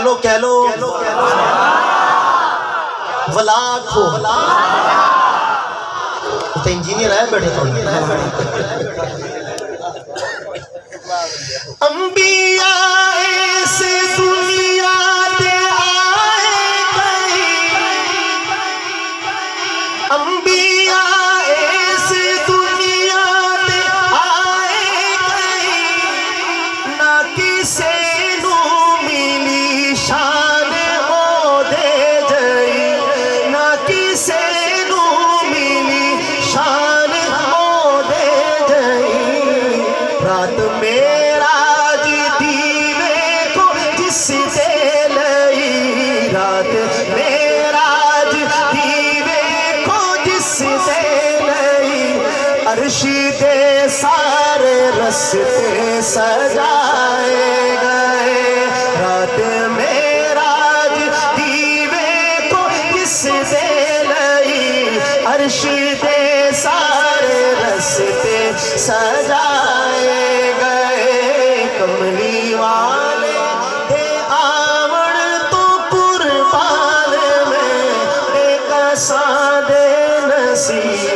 लो, कह लो। वलाखो तो इंजीनियर आए बैठे तो अंबिया से दुनिया दे आए गए अंबिया रात मेरा जी दीवे को लई रात। मेरा जी दीवे को लई सारे सजाए गए। रात मेरा दीवे को दे लई अर्श दे सारे रस्ते सजा sim.